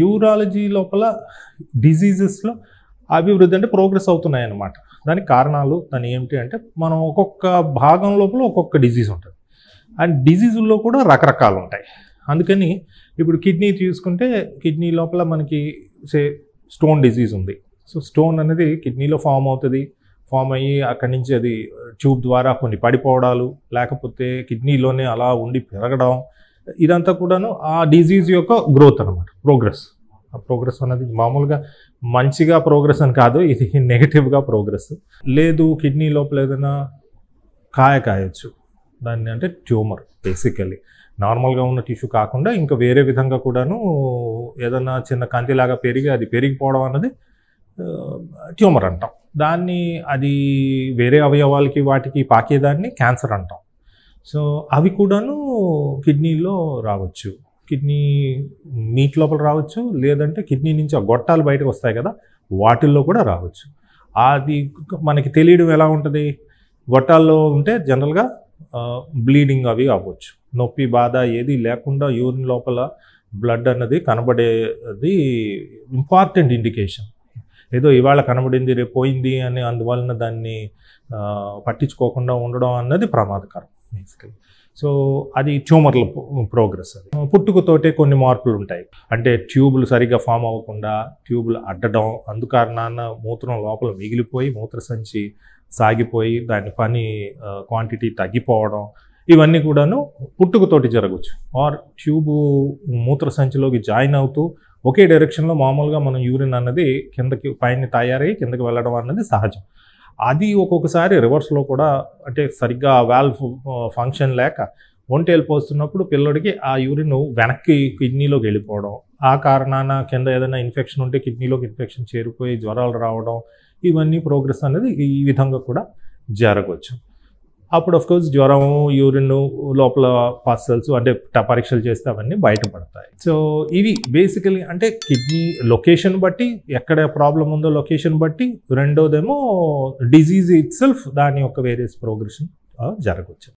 Urology లోపల డిజీజెస్లో అభివృద్ధి అంటే ప్రోగ్రెస్ అవుతున్నాయి అన్నమాట దానికి కారణాలు దాని ఏమిటి అంటే మనం ఒక్కొక్క భాగం లోపల ఒక్కొక్క డిజీజ్ ఉంటుంది. అండ్ డిజీజుల్లో కూడా రకరకాలు ఉంటాయి. అందుకని ఇప్పుడు కిడ్నీ తీసుకుంటే కిడ్నీ లోపల మనకి సే స్టోన్ డిజీజ్ ఉంది. సో స్టోన్ అనేది కిడ్నీలో ఫామ్ అవుతుంది. ఫామ్ అయ్యి అక్కడి నుంచి అది ట్యూబ్ ద్వారా కొన్ని పడిపోవడాలు లేకపోతే కిడ్నీలోనే అలా ఉండి పెరగడం ఇదంతా కూడాను ఆ డిజీజ్ యొక్క గ్రోత్ అనమాట ప్రోగ్రెస్. ఆ ప్రోగ్రెస్ అనేది మామూలుగా మంచిగా ప్రోగ్రెస్ అని కాదు ఇది నెగటివ్గా ప్రోగ్రెస్. లేదు కిడ్నీ లోపల ఏదైనా కాయ కాయొచ్చు. దాన్ని అంటే ట్యూమర్ బేసికల్లీ. నార్మల్గా ఉన్న టిష్యూ కాకుండా ఇంకా వేరే విధంగా కూడాను ఏదైనా చిన్న కంతిలాగా పెరిగి అది పెరిగిపోవడం అన్నది ట్యూమర్ అంటాం. దాన్ని అది వేరే అవయవాలకి వాటికి పాకేదాన్ని క్యాన్సర్ అంటాం. సో అవి కూడాను కిడ్నీలో రావచ్చు. కిడ్నీ మీట్ లోపల రావచ్చు. లేదంటే కిడ్నీ నుంచి ఆ గొట్టాలు బయటకు వస్తాయి కదా వాటిల్లో కూడా రావచ్చు. అది మనకి తెలియడం ఎలా ఉంటుంది? గొట్టాల్లో ఉంటే జనరల్గా బ్లీడింగ్ అవి అవ్వచ్చు. నొప్పి బాధ ఏది లేకుండా యూరిన్ లోపల బ్లడ్ అన్నది కనబడేది ఇంపార్టెంట్ ఇండికేషన్. ఏదో ఇవాళ కనబడింది రేపు పోయింది అని అందువలన దాన్ని పట్టించుకోకుండా ఉండడం అన్నది ప్రమాదకరం బేసికలీ సో అది ట్యూమర్ల ప్రోగ్రెస్ అది. పుట్టుకతోటే కొన్ని మార్పులు ఉంటాయి. అంటే ట్యూబులు సరిగ్గా ఫామ్ అవ్వకుండా ట్యూబులు అడ్డడం అందుకారణాన మూత్రం లోపల మిగిలిపోయి మూత్రసంచి సాగిపోయి దాని పని క్వాంటిటీ తగ్గిపోవడం ఇవన్నీ కూడాను పుట్టుకతోటి జరగవచ్చు ఆర్ ట్యూబు మూత్ర సంచిలోకి జాయిన్ అవుతూ ఒకే డైరెక్షన్లో మామూలుగా మనం యూరిన్ అన్నది కిందకి పైన తయారై కిందకి వెళ్ళడం అన్నది సహజం. అది ఒక్కొక్కసారి రివర్స్లో కూడా అంటే సరిగ్గా వాల్వ్ ఫంక్షన్ లేక ఒంటేలు పోస్తున్నప్పుడు పిల్లడికి ఆ యూరిన్ వెనక్కి కిడ్నీలోకి వెళ్ళిపోవడం. ఆ కారణాన కింద ఏదైనా ఇన్ఫెక్షన్ ఉంటే కిడ్నీలోకి ఇన్ఫెక్షన్ చేరిపోయి జ్వరాలు రావడం ఇవన్నీ ప్రోగ్రెస్ అనేది ఈ విధంగా కూడా జరగవచ్చు. అప్పుడు ఆఫ్ కోర్స్ జ్వరం యూరిన్ లోపల పార్సల్స్ అంటే పరీక్షలు చేస్తే అవన్నీ బయటపడతాయి సో ఇవి బేసికలీ అంటే కిడ్నీ లొకేషన్ బట్టి ఎక్కడ ప్రాబ్లం ఉందో లొకేషన్ బట్టి రెండోదేమో డిజీజ్ ఇట్ సెల్ఫ్ దాని యొక్క వేరియస్ ప్రోగ్రెషన్ జరగవచ్చు